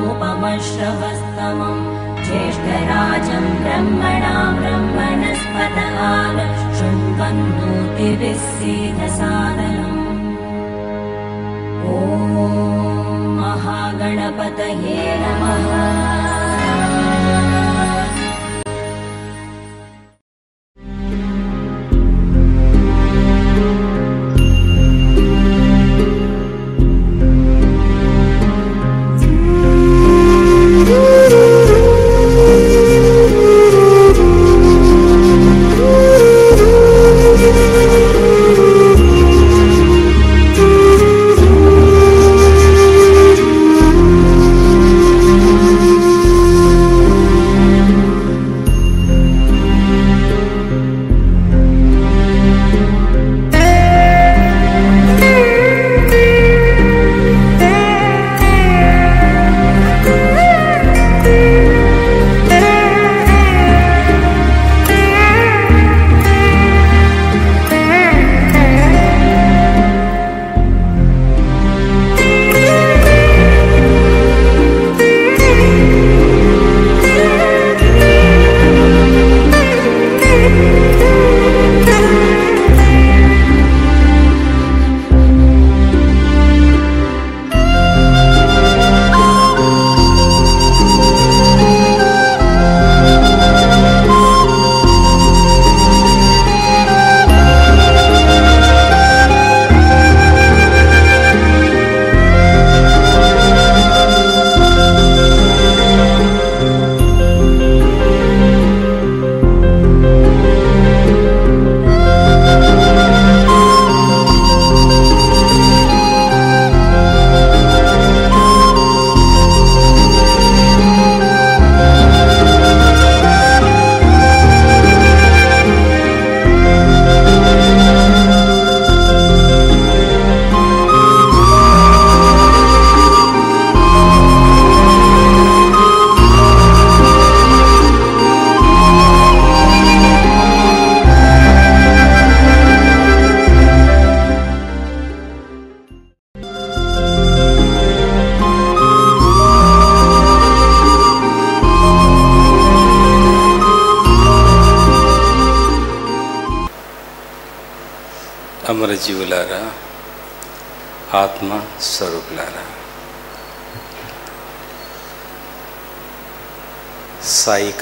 मुपमश्रमस्तमम् ज्येष्ठराजम् ब्रह्मणाम् सीधसादनम् ॐ महागणपतये नमः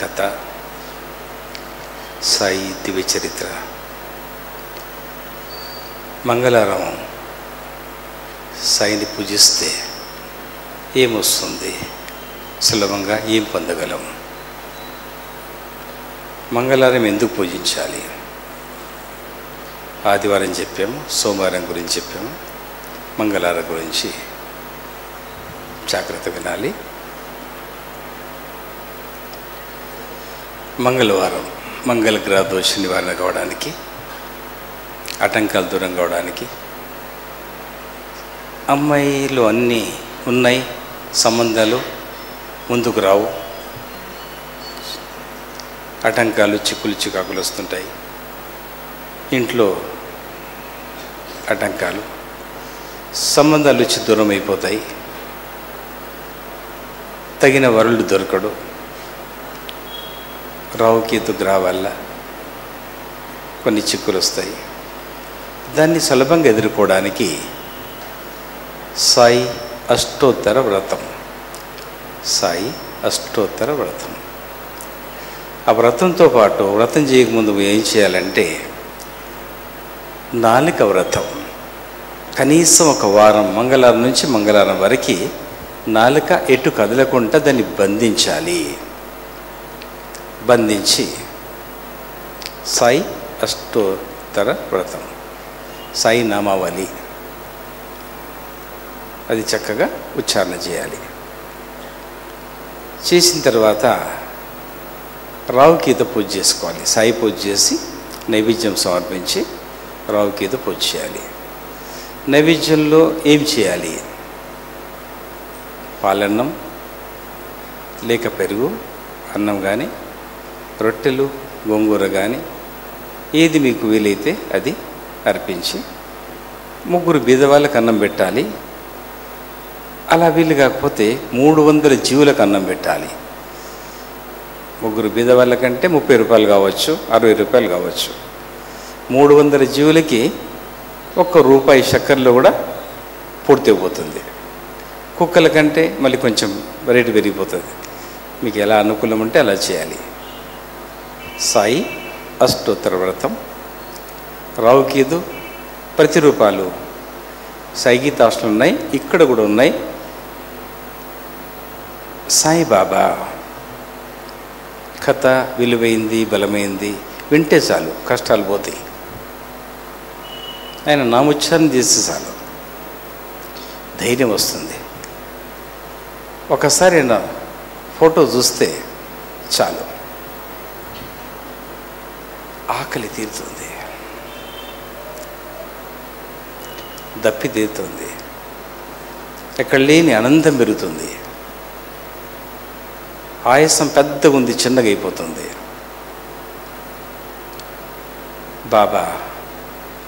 కథ సాయి దివ్య చరిత్ర. మంగళవారం సాయిని పూజిస్తే ఏమొస్తుంది? సులభంగా ఏం పొందగలం? మంగళవారం ఎందుకు పూజించాలి? ఆదివారం చెప్పాము సోమవారం గురించి చెప్పాము మంగళవారం గురించి జాగ్రత్త వినాలి. మంగళవారం మంగళ గ్రహ దోష నివారణ కావడానికి ఆటంకాలు దూరం కావడానికి అమ్మాయిలు అన్నీ ఉన్నాయి సంబంధాలు ముందుకు రావు. ఆటంకాలు చిక్కులు చికాకులు వస్తుంటాయి. ఇంట్లో ఆటంకాలు సంబంధాలు వచ్చి దూరం అయిపోతాయి. తగిన వరుడు దొరకడు. రావుకేతు గ్రహ వల్ల కొన్ని చిక్కులు వస్తాయి దాన్ని సులభంగా ఎదుర్కోవడానికి సాయి అష్టోత్తర వ్రతం. సాయి అష్టోత్తర వ్రతం. ఆ వ్రతంతో పాటు వ్రతం చేయకముందు ఏం చేయాలంటే నాలుక వ్రతం. కనీసం ఒక వారం మంగళవారం నుంచి మంగళవారం వరకు నాలుక ఎటు కదలకుండా దాన్ని బంధించాలి. బంధించి సాయి అష్టోత్తర వ్రతం. సాయి నామావళి. అది చక్కగా ఉచ్చారణ చేయాలి. చేసిన తర్వాత రావుకీత పూజ చేసుకోవాలి. సాయి పూజ చేసి నైవేద్యం సమర్పించి రావుకీత పూజ చేయాలి. నైవేద్యంలో ఏం చేయాలి? పాలన్నం లేక పెరుగు అన్నం కానీ రొట్టెలు గోంగూర కానీ ఏది మీకు వీలైతే అది అర్పించి ముగ్గురు బీదవాళ్ళకి అన్నం పెట్టాలి. అలా వీలు కాకపోతే మూడు వందల జీవులకు అన్నం పెట్టాలి. ముగ్గురు బీదవాళ్ళకంటే ముప్పై రూపాయలు కావచ్చు అరవై రూపాయలు కావచ్చు. మూడు వందల జీవులకి ఒక్క రూపాయి చక్కెరలో కూడా పూర్తి అయిపోతుంది. కుక్కల కంటే మళ్ళీ కొంచెం రేటు పెరిగిపోతుంది. మీకు ఎలా అనుకూలం ఉంటే అలా చేయాలి. సాయి అష్టోత్తర వ్రతం రావుకీదు ప్రతిరూపాలు. సాయి గీతాష్టలు ఉన్నాయి ఇక్కడ కూడా ఉన్నాయి. సాయిబాబా. కథ విలువైంది బలమైంది వింటే చాలు కష్టాలు పోతాయి. ఆయన నాముచ్చారణ చేస్తే చాలు. ధైర్యం వస్తుంది. ఒకసారి నా ఫోటో చూస్తే చాలు. ఆకలి తీరుతుంది. దప్పి తీరుతుంది. ఎక్కడ లేని ఆనందం పెరుగుతుంది. ఆయాసం పెద్దగా ఉంది చిన్నగా అయిపోతుంది. బాబా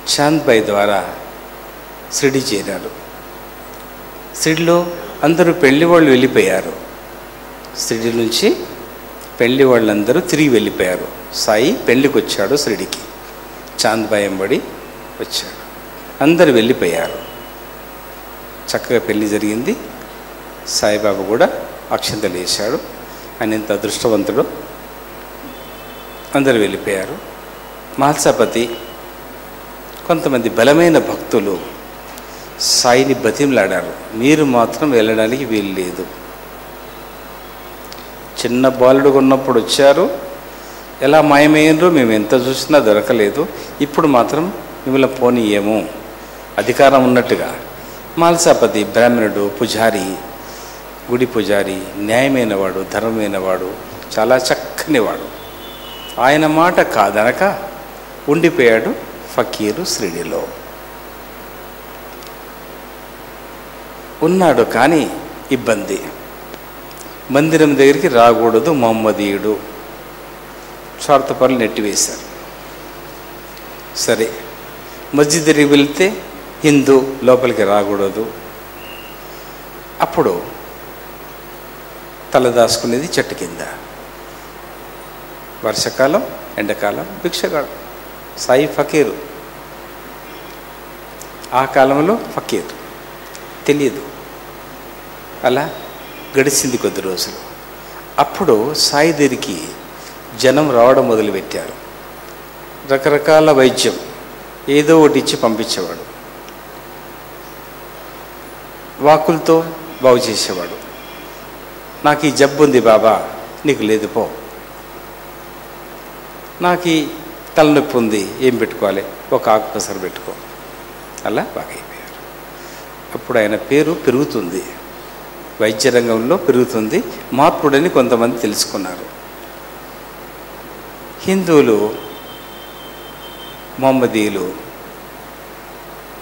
చాంద్ బాయ్ ద్వారా సిడి చేరారు. సిడిలో అందరూ పెళ్ళి వాళ్ళు వెళ్ళిపోయారు. సిడి నుంచి పెళ్ళి వాళ్ళందరూ తిరిగి వెళ్ళిపోయారు. సాయి పెళ్ళికి వచ్చాడు షిరిడికి చాంద్ బాయ్ వచ్చాడు. అందరు వెళ్ళిపోయారు. చక్కగా పెళ్ళి జరిగింది. సాయిబాబా కూడా అక్షంతలు వేశాడు. ఆయన ఎంత అదృష్టవంతుడు అందరు వెళ్ళిపోయారు. మహల్సాపతి కొంతమంది బలమైన భక్తులు సాయిని బతిమలాడారు. మీరు మాత్రం వెళ్ళడానికి వీలు లేదు చిన్న బాలుడుగా ఉన్నప్పుడు వచ్చారు. ఎలా మాయమయ్యారో మేము ఎంత చూసినా దొరకలేదు. ఇప్పుడు మాత్రం మిమ్మల్ని పోనీయము. అధికారం ఉన్నట్టుగా. మాల్సాపతి బ్రాహ్మణుడు పుజారి గుడి పుజారి న్యాయమైన వాడు ధర్మమైన వాడు చాలా చక్కని వాడు ఆయన మాట కాదనక ఉండిపోయాడు ఫకీరు శ్రీడిలో ఉన్నాడు కానీ ఇబ్బంది. మందిరం దగ్గరికి రాకూడదు మొహమ్మదీయుడు. స్వార్థపరులు నెట్టివేశారు. సరే మస్జిద్ దగ్గరికి వెళ్తే హిందూ లోపలికి రాకూడదు. అప్పుడు తలదాసుకునేది చెట్టు కింద. వర్షాకాలం ఎండాకాలం భిక్షగాడు సాయి ఫకీరు. ఆ కాలంలో ఫకీర్. తెలియదు అలా గడిచింది కొద్ది రోజులు. అప్పుడు సాయి దగ్గరికి జనం రావడం మొదలుపెట్టారు. రకరకాల వైద్యం ఏదో ఒకటి ఇచ్చి పంపించేవాడు. వాకులతో బాగు చేసేవాడు. నాకు ఈ జబ్బు ఉంది బాబా నీకు లేదు పో. నాకు ఈ తలనొప్పి ఉంది ఏం పెట్టుకోవాలి? ఒక ఆకుపసరు పెట్టుకో. అలా బాగైపోయారు. అప్పుడు ఆయన పేరు పెరుగుతుంది. వైద్య రంగంలో పెరుగుతుంది. మార్పుడని కొంతమంది తెలుసుకున్నారు. హిందువులు మొహమ్మదీయులు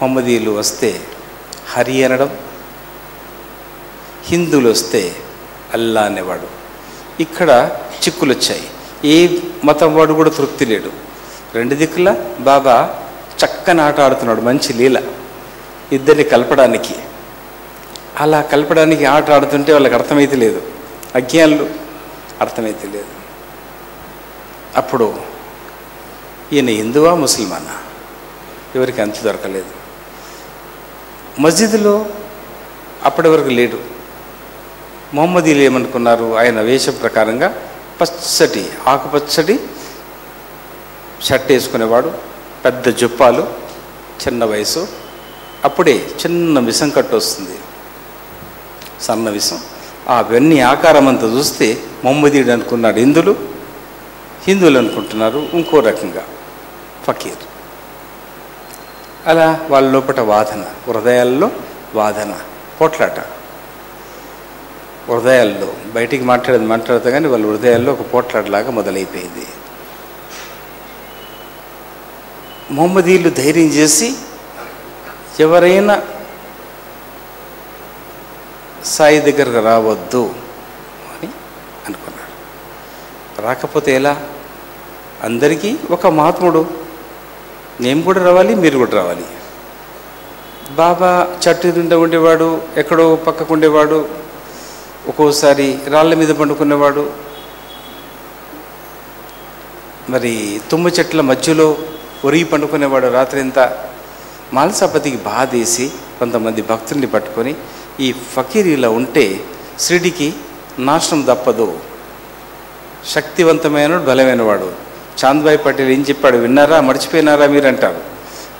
మొహమ్మదీయులు వస్తే హరి అనడం హిందువులు వస్తే అల్లా అనేవాడు. ఇక్కడ చిక్కులు వచ్చాయి ఏ మతం వాడు కూడా తృప్తి లేడు. రెండు దిక్కుల బాబా చక్కని ఆట ఆడుతున్నాడు మంచి లీల. ఇద్దరిని కలపడానికి. అలా కలపడానికి ఆట ఆడుతుంటే వాళ్ళకి అర్థమైతే లేదు. అజ్ఞానులు అర్థమైతే లేదు. అప్పుడు ఈయన హిందువా ముసల్మానా? ఎవరికి అంత దొరకలేదు. మస్జిద్లో అప్పటి వరకు లేడు. మొహమ్మదీలు ఏమనుకున్నారు? ఆయన వేషం ప్రకారంగా పచ్చటి ఆకుపచ్చటి షర్ట్ వేసుకునేవాడు పెద్ద జుప్పాలు చిన్న వయసు. అప్పుడే చిన్న విషం కట్టు వస్తుంది. సన్న విషం. ఆ వెన్ని ఆకారం అంతా చూస్తే మొమ్మదీడు అనుకున్నాడు హిందువులు హిందువులు అనుకుంటున్నారు ఇంకో రకంగా. ఫకీర్. అలా వాళ్ళ లోపల వాదన హృదయాల్లో వాదన పోట్లాట. హృదయాల్లో బయటికి మాట్లాడేది మాట్లాడతా కానీ వాళ్ళ హృదయాల్లో ఒక పోట్లాటలాగా మొదలైపోయింది. మొహమ్మదీలు ధైర్యం చేసి ఎవరైనా సాయి దగ్గరకు రావద్దు అని అనుకున్నాడు. రాకపోతే ఎలా? అందరికీ ఒక మహాత్ముడు. నేను కూడా రావాలి మీరు కూడా రావాలి. బాబా చట్టు నిండా ఉండేవాడు ఎక్కడో పక్కకు ఉండేవాడు ఒక్కోసారి రాళ్ళ మీద పండుకునేవాడు. మరి తుమ్మ చెట్ల మధ్యలో ఒరిగి పండుకునేవాడు రాత్రి అంతా. మానసాపతికి బాధేసి కొంతమంది భక్తుల్ని పట్టుకొని ఈ ఫకీర్ ఇలా ఉంటే శ్రీడికి నాశనం తప్పదు. శక్తివంతమైన బలమైనవాడు చాంద్బాయి పటేల్ ఏం చెప్పాడు? విన్నారా? మర్చిపోయినారా మీరు అంటారు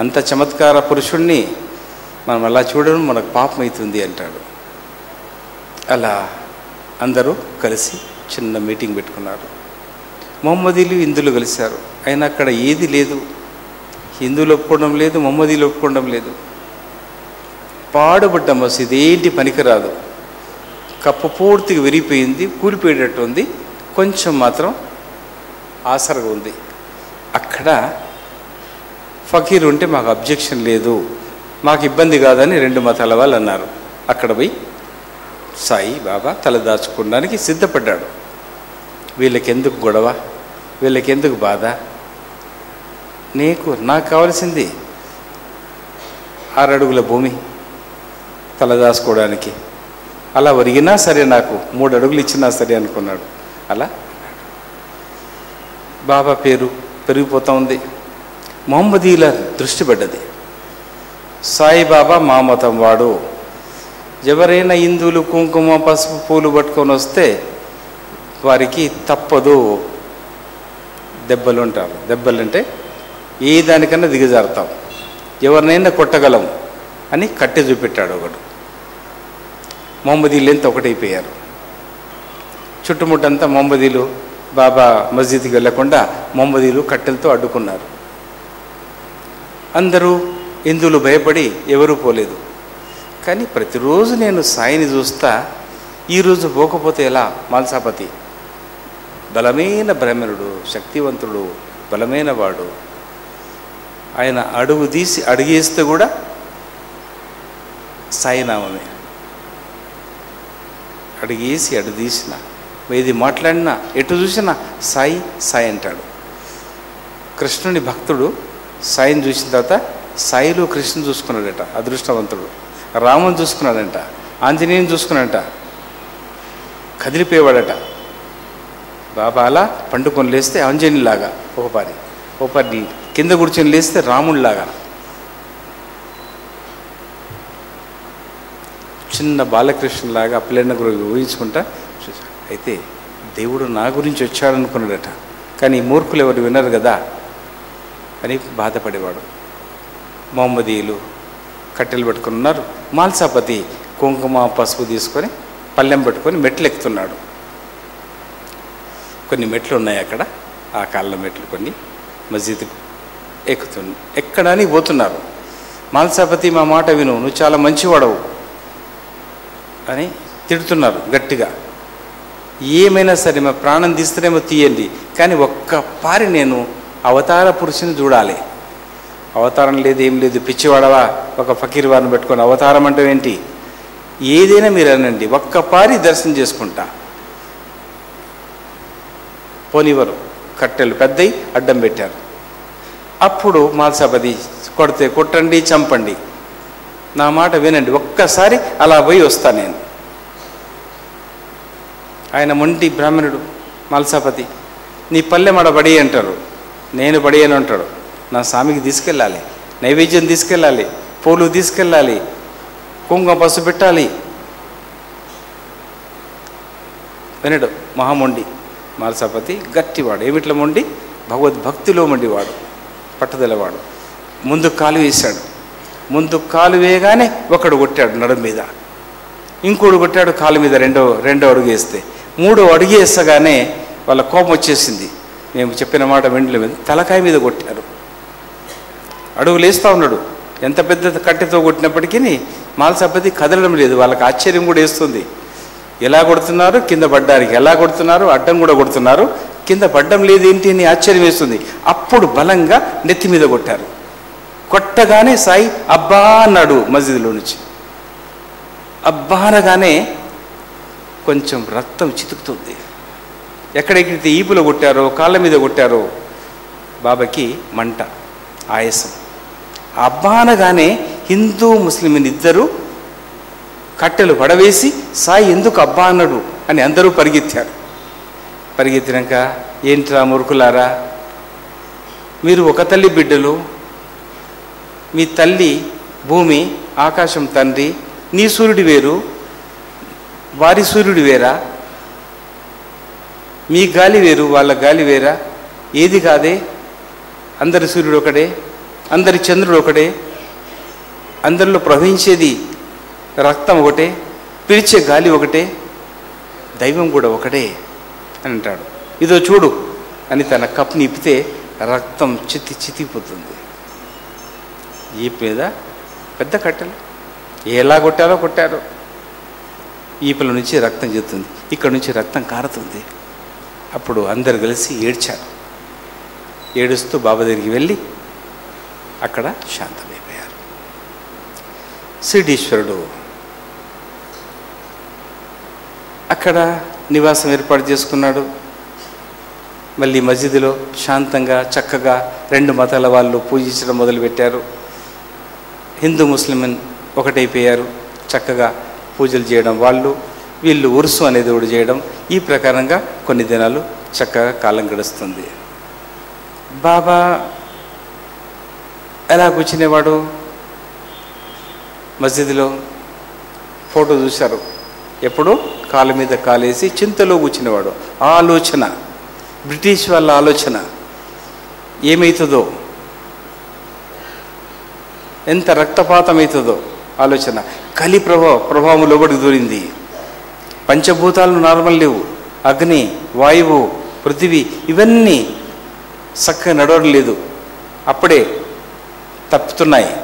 అంత చమత్కార పురుషుణ్ణి మనం అలా చూడడం మనకు పాపం అవుతుంది అంటాడు. అలా అందరూ కలిసి చిన్న మీటింగ్ పెట్టుకున్నారు. మొహమ్మదీలు హిందువులు కలిశారు. అయినా అక్కడ ఏది లేదు. హిందువులు ఒప్పుకోవడం లేదు మొహమ్మదీలు ఒప్పుకోవడం లేదు. పాడుబడ్డ మసీదు ఏంటి పనికిరాదు. కప్పు పూర్తిగా విరిగిపోయింది కూలిపోయేటట్టు ఉంది కొంచెం మాత్రం ఆసరగా ఉంది. అక్కడ ఫకీర్ ఉంటే మాకు అబ్జెక్షన్ లేదు మాకు ఇబ్బంది కాదని రెండు మతాల వాళ్ళు అన్నారు. అక్కడ పోయి సాయి బాబా తలదాచుకోవడానికి సిద్ధపడ్డాడు. వీళ్ళకెందుకు గొడవ వీళ్ళకెందుకు బాధ? నీకు నాకు కావాల్సింది ఆరడుగుల భూమి. తలదాసుకోవడానికి అలా ఒరిగినా సరే నాకు మూడు అడుగులు ఇచ్చినా సరే అనుకున్నాడు. అలా? బాబా పేరు పెరిగిపోతూ ఉంది. మొహమ్మదీల దృష్టి పడ్డది. సాయిబాబా మా మతం వాడు. ఎవరైనా హిందువులు కుంకుమ పసుపు పూలు పట్టుకొని వస్తే వారికి తప్పదు. దెబ్బలు ఉంటారు. దెబ్బలు అంటే ఏ దానికన్నా దిగజారుతాం. ఎవరినైనా కొట్టగలం. అని కట్టె చూపెట్టాడు ఒకడు. మొహమ్మదీలు ఎంత ఒకటైపోయారు. చుట్టుముట్టంతా మొహమ్మదీలు బాబా మస్జిద్కి వెళ్ళకుండా మొహమ్మదీలు కట్టెలతో అడ్డుకున్నారు. అందరూ హిందువులు భయపడి ఎవరూ పోలేదు. కానీ ప్రతిరోజు నేను సాయిని చూస్తా ఈరోజు పోకపోతే ఎలా? మాల్సాపతి. బలమైన బ్రాహ్మణుడు శక్తివంతుడు బలమైన వాడు. ఆయన అడుగు తీసి అడిగేస్తే కూడా సాయినామమే. అడిగేసి అటు తీసిన. ఏది మాట్లాడినా ఎటు చూసినా సాయి సాయి అంటాడు. కృష్ణుని భక్తుడు సాయిని చూసిన తర్వాత సాయిలో కృష్ణుని చూసుకున్నాడట అదృష్టవంతుడు. రాముని చూసుకున్నాడంట ఆంజనేయుని చూసుకున్నాడట కదిలిపోయేవాడట. బాబా అలా పండుకొని లేస్తే ఆంజనేయులాగా ఒక పారి ఒక పారి కింద కూర్చొని లేస్తే రాముడిలాగా చిన్న బాలకృష్ణలాగా పిల్లన్న గురించి ఊహించుకుంటా చూశాడు అయితే దేవుడు నా గురించి వచ్చాడనుకున్నాడట. కానీ మూర్ఖులు ఎవరు వినరు కదా? అని బాధపడేవాడు. మొహమ్మదీయులు కట్టెలు పెట్టుకుని ఉన్నారు. మాల్సాపతి కుంకుమ పసుపు తీసుకొని పల్లెం పెట్టుకొని మెట్లు ఎక్కుతున్నాడు కొన్ని మెట్లు ఉన్నాయి అక్కడ. ఆ కాళ్ళ మెట్లు కొన్ని మస్జిద్ ఎక్కుతు ఎక్కడానికి పోతున్నారు. మాల్సాపతి మా మాట విను నువ్వు చాలా మంచివాడవు. అని తిడుతున్నారు గట్టిగా. ఏమైనా సరే మా ప్రాణం తీస్తేనేమో తీయండి కానీ ఒక్క పారి నేను అవతార పురుషుని చూడాలి. అవతారం లేదు ఏం లేదు పిచ్చివాడవా ఒక ఫకీర్ వారిని పెట్టుకొని అవతారం అంటే ఏంటి? ఏదైనా మీరు అనండి ఒక్క పారి దర్శనం చేసుకుంటా. పోనివ్వరు కట్టెలు పెద్దయి అడ్డం పెట్టారు. అప్పుడు మాల్సాపది కొడితే కొట్టండి చంపండి. నా మాట వినండి. ఒక్కసారి అలా పోయి వస్తాను నేను. ఆయన మొంటి బ్రాహ్మణుడు మాల్సాపతి నీ పల్లె మడ బడి అంటారు. నేను బడి అని అంటాడు. నా స్వామికి తీసుకెళ్ళాలి. నైవేద్యం తీసుకెళ్ళాలి. పూలు తీసుకెళ్ళాలి. కుంకుమ పసు పెట్టాలి. వినడు మహామొండి మాలసాపతి గట్టివాడు. ఏమిట్ల మొండి? భగవద్భక్తిలో మొండివాడు పట్టుదలవాడు. ముందు కాలు వేశాడు. ముందు కాలు వేయగానే ఒకడు కొట్టాడు నడుము మీద. ఇంకోడు కొట్టాడు కాలు మీద రెండో రెండో అడుగు వేస్తే. మూడో అడుగు వేస్తగానే వాళ్ళ కోపం వచ్చేసింది. మేము చెప్పిన మాట వెంటనే మీద తలకాయ మీద కొట్టారు అడుగు లేస్తూ ఉన్నాడు. ఎంత పెద్ద కట్టెతో కొట్టినప్పటికీ మాల్సపతి కదలడం లేదు. వాళ్ళకి ఆశ్చర్యం కూడా వేస్తుంది. ఎలా కొడుతున్నారు? కింద పడ్డానికి ఎలా కొడుతున్నారు? అడ్డం కూడా కొడుతున్నారు. కింద పడ్డం లేదు ఏంటి అని ఆశ్చర్యం వేస్తుంది. అప్పుడు బలంగా నెత్తి మీద కొట్టారు. కొట్టగానే సాయి అబ్బా అన్నాడు మస్జిద్లో నుంచి. అబ్బా అనగానే కొంచెం రక్తం చితుకుతుంది. ఎక్కడెక్కడైతే ఈపులో కొట్టారో కాళ్ళ మీద కొట్టారో బాబాకి మంట ఆయాసం. అబ్బా అనగానే హిందూ ముస్లిం ఇద్దరు కట్టెలు పడవేసి సాయి ఎందుకు అబ్బా అన్నాడు అని అందరూ పరిగెత్తారు. పరిగెత్తినాక ఏంట్రా మురుకులారా మీరు ఒక తల్లి బిడ్డలు మీ తల్లి భూమి ఆకాశం తండ్రి నీ సూర్యుడు వేరు వారి సూర్యుడు వేరా? మీ గాలి వేరు వాళ్ళ గాలి వేరా? ఏది కాదే? అందరి సూర్యుడు ఒకడే అందరి చంద్రుడు ఒకడే అందరిలో ప్రవహించేది రక్తం ఒకటే పిలిచే గాలి ఒకటే దైవం కూడా ఒకటే అని అంటాడు. ఇదో చూడు అని తన కప్ని ఇప్పితే రక్తం చితి చితిపోతుంది ఈపు మీద పెద్ద కట్టెలు. ఎలా కొట్టారో కొట్టారు. ఈపుల నుంచి రక్తం చెప్తుంది ఇక్కడ నుంచి రక్తం కారుతుంది. అప్పుడు అందరు కలిసి ఏడ్చారు. ఏడుస్తూ బాబా దగ్గరికి వెళ్ళి అక్కడ శాంతమైపోయారు. సిడీశ్వరుడు అక్కడ నివాసం ఏర్పాటు చేసుకున్నాడు. మళ్ళీ మసీదులో శాంతంగా చక్కగా రెండు మతాల వాళ్ళు పూజించడం మొదలుపెట్టారు. హిందూ ముస్లిం ఒకటైపోయారు. చక్కగా పూజలు చేయడం వాళ్ళు వీళ్ళు ఉరుసు అనేది ఒకటి చేయడం ఈ ప్రకారంగా కొన్ని దినాలు చక్కగా కాలం గడుస్తుంది. బాబా ఎలా కూర్చునేవాడు? మసీదులో ఫోటో చూశారు. ఎప్పుడు కాలు మీద కాలేసి చింతలో కూర్చునేవాడు. ఆలోచన బ్రిటిష్ వాళ్ళ ఆలోచన ఏమవుతుందో ఎంత రక్తపాతం అవుతుందో ఆలోచన. కలి ప్రభావ ప్రభావం లోబడికి దూరింది. పంచభూతాలు నార్మల్ లేవు. అగ్ని వాయువు పృథివీ ఇవన్నీ చక్కగా నడవడం లేదు. అప్పుడే తప్పుతున్నాయి.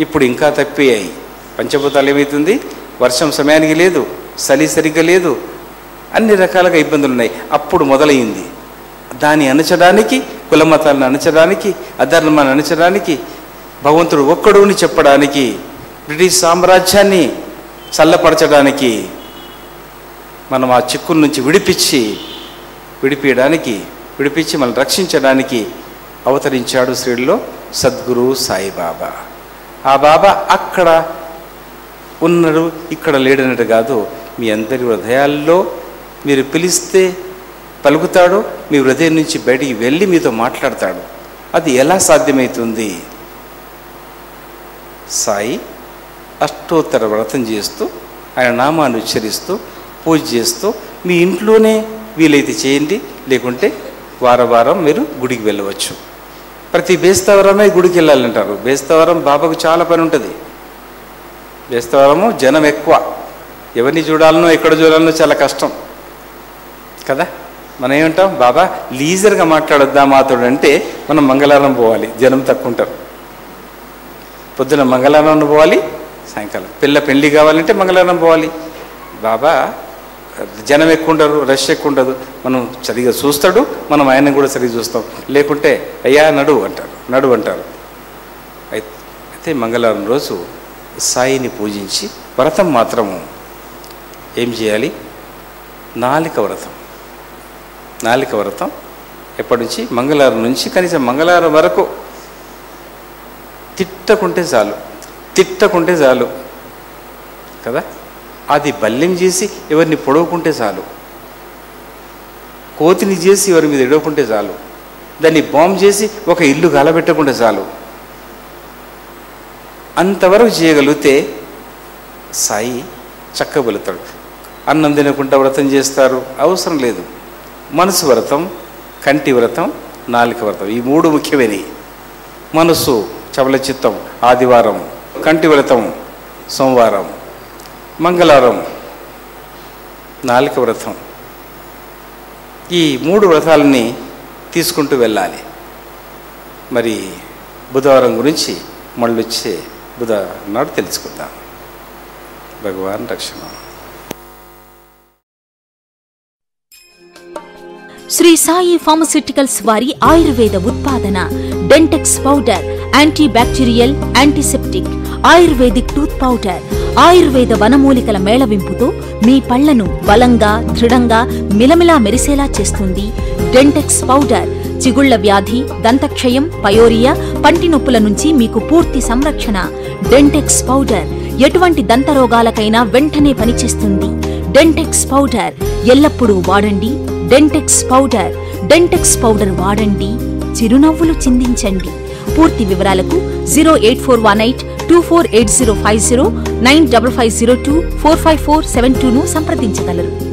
ఇప్పుడు ఇంకా తప్పియాయి పంచభూతాలు ఏమవుతుంది వర్షం సమయానికి లేదు చలి సరిగ్గా లేదు అన్ని రకాలుగా ఇబ్బందులు ఉన్నాయి. అప్పుడు మొదలైంది దాన్ని అణచడానికి కులమతాలను అణచడానికి అధర్మాన్ని అణచడానికి భగవంతుడు ఒక్కడుని చెప్పడానికి బ్రిటిష్ సామ్రాజ్యాన్ని చల్లపరచడానికి మనం ఆ చిక్కుల నుంచి విడిపించి విడిపించడానికి విడిపించి మనం రక్షించడానికి అవతరించాడు శ్రీలో సద్గురు సాయిబాబా. ఆ బాబా అక్కడ ఉన్నాడు ఇక్కడ లేడన్నట్టు కాదు మీ అందరి హృదయాల్లో మీరు పిలిస్తే పలుకుతాడు మీ హృదయం నుంచి బయటికి వెళ్ళి మీతో మాట్లాడతాడు. అది ఎలా సాధ్యమవుతుంది సాయి అష్టోత్తర వ్రతం చేస్తూ ఆయన నామాన్ని ఉచ్చరిస్తూ పూజ చేస్తూ మీ ఇంట్లోనే వీలైతే చేయండి లేకుంటే వారం వారం మీరు గుడికి వెళ్ళవచ్చు. ప్రతి బేస్తవరమే గుడికి వెళ్ళాలంటారు. బేస్తవరం బాబాకు చాలా పని ఉంటుంది. బేస్తవరము జనం ఎక్కువ. ఎవరిని చూడాలనో ఎక్కడ చూడాలనో చాలా కష్టం. కదా? మనం ఏమంటాం? బాబా లీజర్గా మాట్లాడొద్దా మాతోడు అంటే మనం మంగళవారం పోవాలి. జనం తక్కువ ఉంటారు. పొద్దున మంగళవారం పోవాలి సాయంకాలం. పిల్ల పెళ్ళి కావాలంటే మంగళవారం పోవాలి. బాబా జనం ఎక్కువ ఉండరు రష్ ఎక్కువ ఉండదు మనం సరిగా చూస్తాడు మనం ఆయన కూడా సరిగా చూస్తాం. లేకుంటే అయ్యా నడువు అంటారు నడువు అంటారు. అయితే మంగళవారం రోజు సాయిని పూజించి వ్రతం మాత్రము ఏం చేయాలి? నాలిక వ్రతం. నాలిక వ్రతం ఎప్పటి నుంచి? మంగళవారం నుంచి కనీసం మంగళవారం వరకు తిట్టకుంటే చాలు. తిట్టకుంటే చాలు. కదా? అది బల్యం చేసి ఎవరిని పొడవుకుంటే చాలు. కోతిని చేసి ఎవరి మీద ఎడవకుంటే చాలు. దాన్ని బాంబ్ చేసి ఒక ఇల్లు గాలబెట్టకుంటే చాలు. అంతవరకు చేయగలిగితే సాయి చక్కబలుతాడు అన్నం తినకుండా వ్రతం చేస్తారు. అవసరం లేదు. మనసు వ్రతం కంటి వ్రతం నాలుక వ్రతం. ఈ మూడు ముఖ్యమైనవి. మనసు చవల చిత్తం ఆదివారం కంటి వ్రతం సోమవారం మంగళవారం నాలుక వ్రతం ఈ మూడు వ్రతాలని తీసుకుంటూ వెళ్ళాలి. మరి బుధవారం గురించి మళ్ళీ వచ్చే బుధ నాడు తెలుసుకుందాం. భగవాన్ రక్షణ. శ్రీ సాయి ఫార్మస్యూటికల్స్ వారి ఆయుర్వేద ఉత్పాదన Dentex powder antibacterial antiseptic ayurvedic tooth powder Ayurveda వనమూలికల మేళవింపుతో మీ పళ్ళను బలంగా దృఢంగా మిలమిలా మెరిసేలా చేస్తుంది డెంటెక్స్ పౌడర్ చిగుళ్ళ వ్యాధి దంతక్షయం పయోరియా పంటి నొప్పుల నుంచి మీకు పూర్తి సంరక్షణ డెంటెక్స్ పౌడర్ ఎటువంటి దంతరోగాలకైనా వెంటనే పనిచేస్తుంది డెంటెక్స్ పౌడర్ ఎల్లప్పుడూ వాడండి డెంటెక్స్ పౌడర్ డెంటెక్స్ పౌడర్ వాడండి. చిరునవ్వులు చిందించండి. పూర్తి వివరాలకు zero eight four one eight two four eight zero five zero nine double five zero two four five four seven టూను సంప్రదించగలరు.